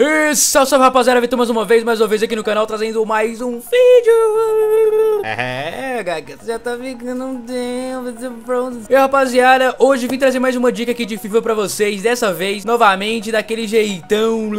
E salve, salve rapaziada, Vitor mais uma vez, mais uma vez aqui no canal trazendo mais um vídeo. É, gaga, você já tá ficando um tempo pronto. E rapaziada, hoje vim trazer mais uma dica aqui de FIFA pra vocês Dessa vez, novamente, daquele jeitão.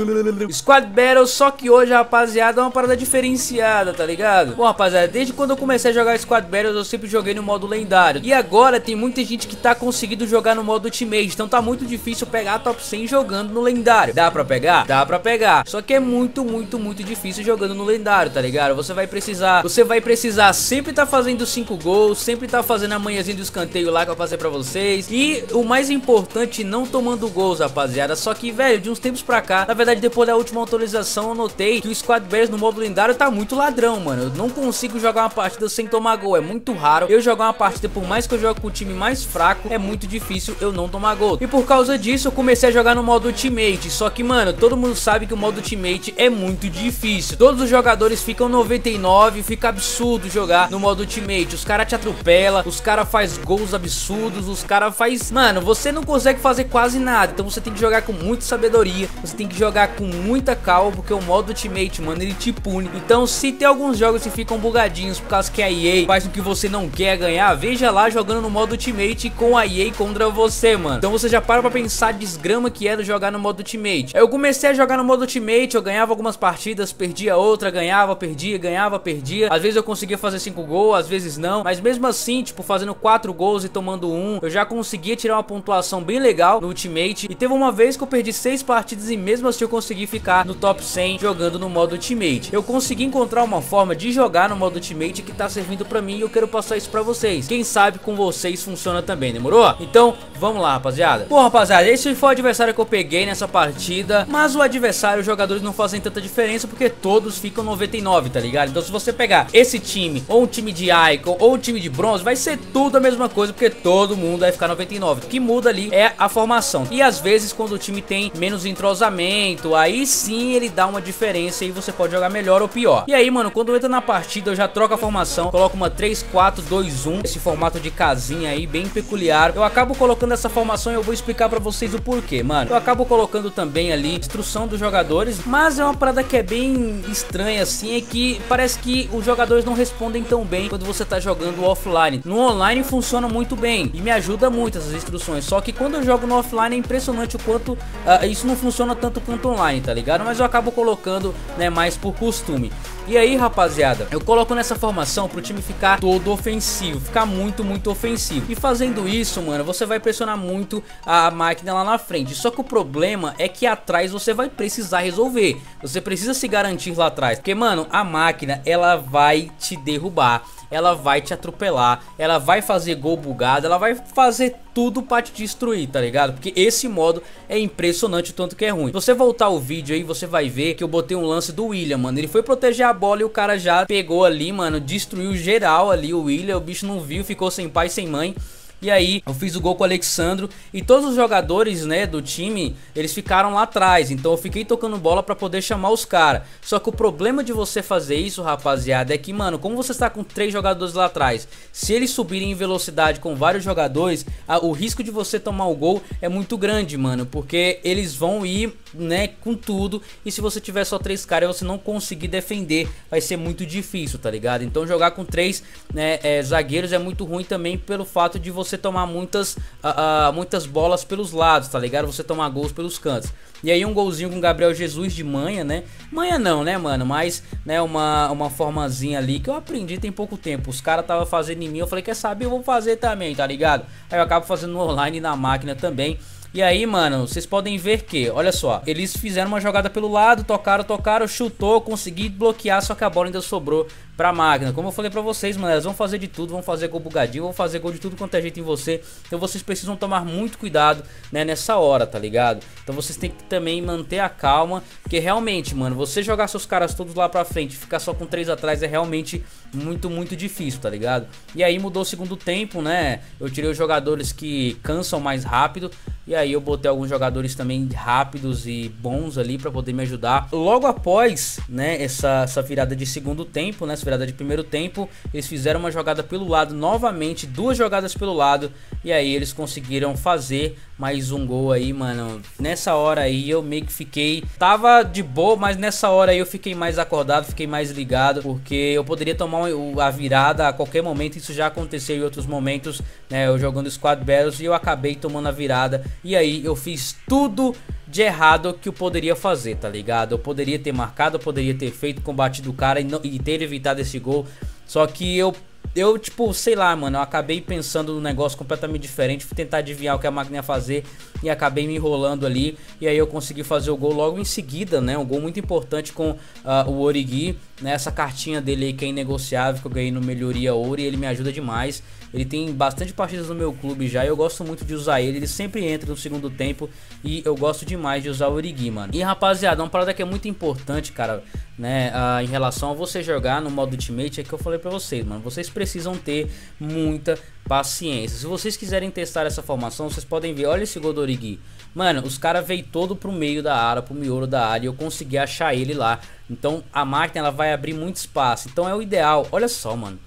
Squad Battle, só que hoje, rapaziada, é uma parada diferenciada, tá ligado? Bom, rapaziada, desde quando eu comecei a jogar Squad Battles, eu sempre joguei no modo lendário. E agora tem muita gente que tá conseguindo jogar no modo Ultimate Então tá muito difícil pegar a top 100 jogando no lendário. Dá pra pegar? Dá pra pegar pegar. Só que é muito, muito, muito difícil jogando no lendário, tá ligado? Você vai precisar, você vai precisar sempre tá fazendo 5 gols, sempre tá fazendo a manhãzinha do escanteio lá que eu passei pra vocês. E o mais importante, não tomando gols, rapaziada. Só que, velho, de uns tempos pra cá, na verdade, depois da última atualização, eu notei que o Squad Bears no modo lendário tá muito ladrão, mano. Eu não consigo jogar uma partida sem tomar gol, é muito raro. Eu jogar uma partida, por mais que eu jogue com o time mais fraco, é muito difícil eu não tomar gol. E por causa disso, eu comecei a jogar no modo Ultimate. Só que, mano, todo mundo sabe sabe que o modo Ultimate é muito difícil. Todos os jogadores ficam 99, fica absurdo jogar no modo Ultimate. Os caras te atropelam, os caras faz gols absurdos, os caras faz... Mano, você não consegue fazer quase nada, então você tem que jogar com muita sabedoria, você tem que jogar com muita calma, porque o modo Ultimate, mano, ele te pune. Então, se tem alguns jogos que ficam bugadinhos por causa que a EA faz com que você não quer ganhar, veja lá jogando no modo Ultimate com a EA contra você, mano. Então você já para pra pensar desgrama que era jogar no modo Ultimate. Eu comecei a jogar no modo Ultimate eu ganhava algumas partidas, perdia outra, ganhava, perdia, ganhava, perdia. Às vezes eu conseguia fazer 5 gols, às vezes não. Mas mesmo assim, tipo, fazendo 4 gols e tomando um, eu já conseguia tirar uma pontuação bem legal no Ultimate. E teve uma vez que eu perdi 6 partidas e mesmo assim eu consegui ficar no top 100 jogando no modo Ultimate. Eu consegui encontrar uma forma de jogar no modo Ultimate que tá servindo pra mim e eu quero passar isso pra vocês. Quem sabe com vocês funciona também, demorou? Então, vamos lá, rapaziada. Bom, rapaziada, esse foi o adversário que eu peguei nessa partida, mas o adversário jogadores não fazem tanta diferença porque todos ficam 99, tá ligado? Então se você pegar esse time, ou um time de Icon, ou um time de bronze, vai ser tudo a mesma coisa porque todo mundo vai ficar 99. O que muda ali é a formação. E às vezes quando o time tem menos entrosamento, aí sim ele dá uma diferença e você pode jogar melhor ou pior. E aí, mano, quando entra na partida eu já troco a formação, coloco uma 3, 4, 2, 1, esse formato de casinha aí bem peculiar. Eu acabo colocando essa formação e eu vou explicar pra vocês o porquê, mano. Eu acabo colocando também ali instrução dos jogadores mas é uma parada que é bem estranha assim, é que parece que os jogadores não respondem tão bem quando você tá jogando offline. No online funciona muito bem e me ajuda muito essas instruções, só que quando eu jogo no offline é impressionante o quanto uh, isso não funciona tanto quanto online, tá ligado? Mas eu acabo colocando, né, mais por costume. E aí, rapaziada, eu coloco nessa formação pro time ficar todo ofensivo, ficar muito, muito ofensivo. E fazendo isso, mano, você vai pressionar muito a máquina lá na frente. Só que o problema é que atrás você vai precisar resolver. Você precisa se garantir lá atrás. Porque, mano, a máquina, ela vai te derrubar ela vai te atropelar, ela vai fazer gol bugado, ela vai fazer tudo pra te destruir, tá ligado? Porque esse modo é impressionante o tanto que é ruim. Se você voltar o vídeo aí, você vai ver que eu botei um lance do William, mano. Ele foi proteger a bola e o cara já pegou ali, mano, destruiu geral ali o William. O bicho não viu, ficou sem pai, sem mãe. E aí eu fiz o gol com o Alexandro e todos os jogadores, né, do time, eles ficaram lá atrás. Então eu fiquei tocando bola para poder chamar os caras. Só que o problema de você fazer isso, rapaziada, é que, mano, como você está com três jogadores lá atrás, se eles subirem em velocidade com vários jogadores, a, o risco de você tomar o gol é muito grande, mano, porque eles vão ir, né, com tudo. E se você tiver só três caras, você não conseguir defender, vai ser muito difícil, tá ligado? Então jogar com três, né, é, zagueiros é muito ruim também pelo fato de você você tomar muitas, uh, uh, muitas bolas pelos lados, tá ligado? Você tomar gols pelos cantos. E aí um golzinho com Gabriel Jesus de manha, né? Manha não, né, mano? Mas, né, uma, uma formazinha ali que eu aprendi tem pouco tempo. Os caras tava fazendo em mim, eu falei, quer saber? Eu vou fazer também, tá ligado? Aí eu acabo fazendo online na máquina também. E aí, mano, vocês podem ver que, olha só, eles fizeram uma jogada pelo lado, tocaram, tocaram, chutou, consegui bloquear, só que a bola ainda sobrou pra máquina. Como eu falei pra vocês, mano, elas vão fazer de tudo, vão fazer gol bugadinho, vão fazer gol de tudo quanto é jeito em você. Então vocês precisam tomar muito cuidado, né, nessa hora, tá ligado? Então vocês têm que também manter a calma, porque realmente, mano, você jogar seus caras todos lá pra frente, ficar só com três atrás é realmente muito, muito difícil, tá ligado? E aí mudou o segundo tempo, né? Eu tirei os jogadores que cansam mais rápido e aí eu botei alguns jogadores também rápidos e bons ali para poder me ajudar. Logo após, né, essa, essa virada de segundo tempo, né, virada de primeiro tempo, eles fizeram uma jogada pelo lado novamente, duas jogadas pelo lado, e aí eles conseguiram fazer mais um gol aí, mano. Nessa hora aí eu meio que fiquei, tava de boa, mas nessa hora aí eu fiquei mais acordado, fiquei mais ligado, porque eu poderia tomar a virada a qualquer momento, isso já aconteceu em outros momentos, né, eu jogando Squad Battles e eu acabei tomando a virada, e aí eu fiz tudo de errado que eu poderia fazer, tá ligado? Eu poderia ter marcado, eu poderia ter feito, o cara e, não, e ter evitado esse gol. Só que eu eu, tipo, sei lá, mano, eu acabei pensando num negócio completamente diferente, fui tentar adivinhar o que a máquina ia fazer e acabei me enrolando ali. E aí eu consegui fazer o gol logo em seguida, né? Um gol muito importante com uh, o Origi, né? Essa cartinha dele aí que é inegociável, que eu ganhei no Melhoria Ouro e ele me ajuda demais. Ele tem bastante partidas no meu clube já e eu gosto muito de usar ele. Ele sempre entra no segundo tempo e eu gosto demais de usar o Origi, mano. E rapaziada, uma parada que é muito importante, cara, né? Uh, em relação a você jogar no modo Ultimate é que eu falei pra vocês, mano. Vocês precisam ter muita paciência. Se vocês quiserem testar essa formação, vocês podem ver. Olha esse gol do Origi. Mano, os caras veio todo pro meio da área, pro miolo da área e eu consegui achar ele lá. Então a máquina ela vai abrir muito espaço. Então é o ideal. Olha só, mano.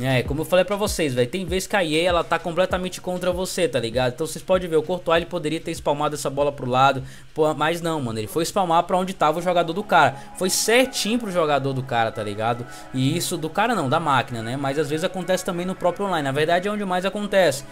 É, como eu falei pra vocês, velho, tem vezes que a EA, ela tá completamente contra você, tá ligado? Então vocês podem ver, o Courtois, ele poderia ter espalmado essa bola pro lado, mas não, mano, ele foi espalmar pra onde tava o jogador do cara. Foi certinho pro jogador do cara, tá ligado? E isso, do cara não, da máquina, né? Mas às vezes acontece também no próprio online, na verdade é onde mais acontece.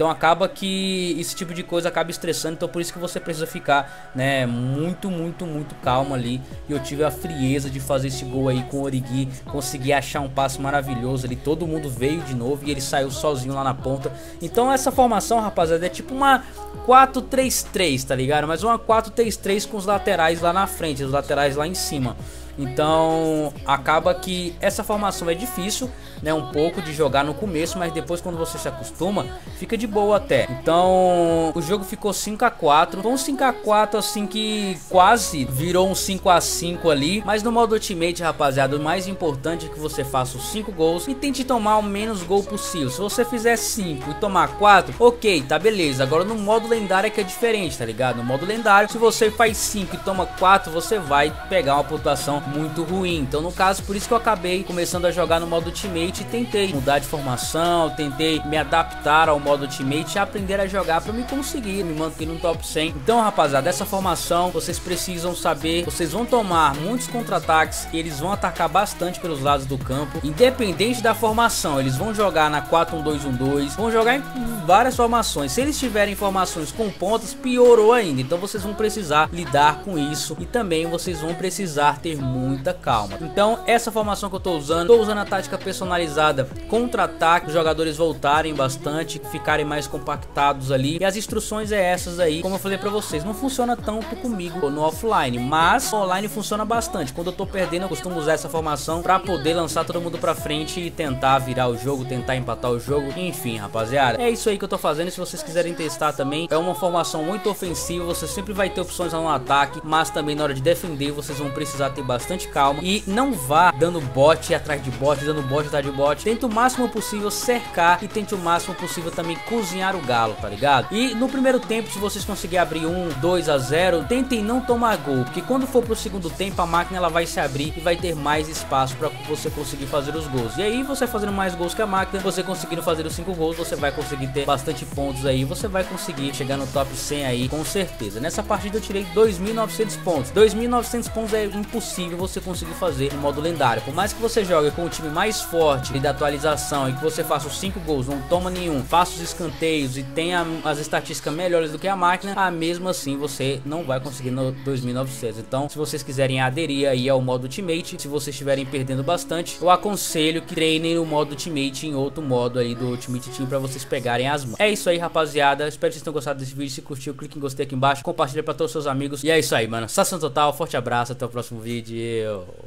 Então acaba que esse tipo de coisa acaba estressando, então por isso que você precisa ficar, né, muito, muito, muito calmo ali. E eu tive a frieza de fazer esse gol aí com o Origi, consegui achar um passe maravilhoso ali, todo mundo veio de novo e ele saiu sozinho lá na ponta. Então essa formação, rapaziada, é tipo uma 4-3-3, tá ligado? Mas uma 4-3-3 com os laterais lá na frente, os laterais lá em cima. Então acaba que essa formação é difícil, né, um pouco de jogar no começo, mas depois quando você se acostuma, fica de boa até. Então, o jogo ficou 5 a 4. Foi um 5 a 4 assim que quase virou um 5 a 5 ali, mas no modo Ultimate, rapaziada, o mais importante é que você faça os 5 gols e tente tomar o menos gol possível. Se você fizer 5 e tomar 4, OK, tá beleza. Agora no modo lendário é que é diferente, tá ligado? No modo lendário, se você faz 5 e toma 4, você vai pegar uma pontuação muito ruim. Então, no caso, por isso que eu acabei começando a jogar no modo Ultimate e tentei mudar de formação, tentei me adaptar ao modo Ultimate e aprender a jogar para me conseguir me manter no top 100. Então, rapaziada, dessa formação vocês precisam saber, vocês vão tomar muitos contra-ataques e eles vão atacar bastante pelos lados do campo, independente da formação. Eles vão jogar na 4-1-2-1-2, vão jogar em várias formações. Se eles tiverem formações com pontas, piorou ainda. Então, vocês vão precisar lidar com isso e também vocês vão precisar ter muita calma. Então, essa formação que eu tô usando, tô usando a tática personalizada contra-ataque, os jogadores voltarem bastante, ficarem mais compactados ali. E as instruções é essas aí, como eu falei pra vocês, não funciona tanto comigo no offline, mas online funciona bastante. Quando eu tô perdendo, eu costumo usar essa formação pra poder lançar todo mundo pra frente e tentar virar o jogo, tentar empatar o jogo. Enfim, rapaziada, é isso aí que eu tô fazendo. Se vocês quiserem testar também, é uma formação muito ofensiva, você sempre vai ter opções no ataque, mas também na hora de defender, vocês vão precisar ter bastante bastante calma e não vá dando bote atrás de bote, dando bote atrás de bote. Tente o máximo possível cercar e tente o máximo possível também cozinhar o galo, tá ligado? E no primeiro tempo, se vocês conseguirem abrir um, 2 a 0, tentem não tomar gol, porque quando for pro segundo tempo, a máquina ela vai se abrir e vai ter mais espaço para você conseguir fazer os gols. E aí, você fazendo mais gols que a máquina, você conseguindo fazer os 5 gols, você vai conseguir ter bastante pontos aí, você vai conseguir chegar no top 100 aí, com certeza. Nessa partida eu tirei 2.900 pontos. 2.900 pontos é impossível você conseguir fazer no modo lendário. Por mais que você jogue com o time mais forte da atualização e que você faça os 5 gols, não toma nenhum, faça os escanteios e tenha as estatísticas melhores do que a máquina, ah, mesmo assim você não vai conseguir no 2900. Então, se vocês quiserem aderir aí ao modo Ultimate, se vocês estiverem perdendo bastante, eu aconselho que treinem o modo Ultimate em outro modo aí do Ultimate Team para vocês pegarem as mãos. É isso aí, rapaziada. Espero que vocês tenham gostado desse vídeo. Se curtiu, clique em gostei aqui embaixo, compartilha para todos os seus amigos. E é isso aí, mano. Sação total, forte abraço, até o próximo vídeo.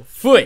Fui!